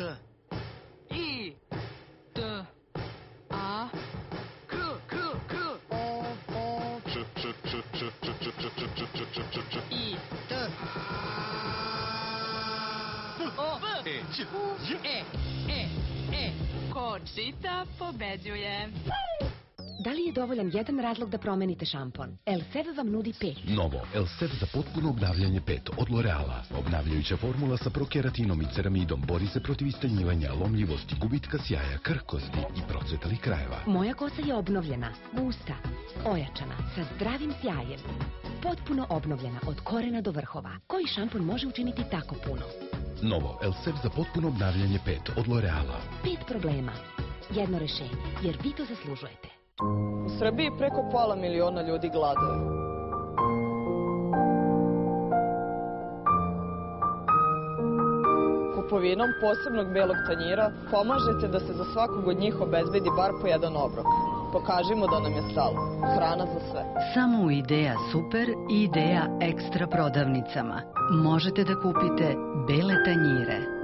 I D A K K K O O Č Č Č Č Č Č Č Č Č Č Č Č Č I D O B E J E E E Ko pobeđuje. Woo! Da li je dovoljan jedan razlog da promenite šampon? Elseve vam nudi pet. Novo Elseve za potpuno obnavljanje pet od L'Oreala. Obnavljajuća formula sa prokeratinom i ceramidom bori se protiv istanjivanja, lomljivosti, gubitka sjaja, krhkosti i procvetalih krajeva. Moja kosa je obnovljena, gusta, ojačana, sa zdravim sjajem. Potpuno obnovljena od korena do vrhova. Koji šampon može učiniti tako puno? Novo Elseve za potpuno obnavljanje pet od L'Oreala. Pet problema. Jedno rešenje, jer vi to zaslužujete. U Srbiji preko pola miliona ljudi gladuje. Kupovinom posebnog belog tanjira pomažete da se za svakog od njih obezbedi bar po jedan obrok. Pokažimo da nam je stalo. Hrana za sve. Samo u Ideja Super i Ideja Ekstra prodavnicama možete da kupite bele tanjire.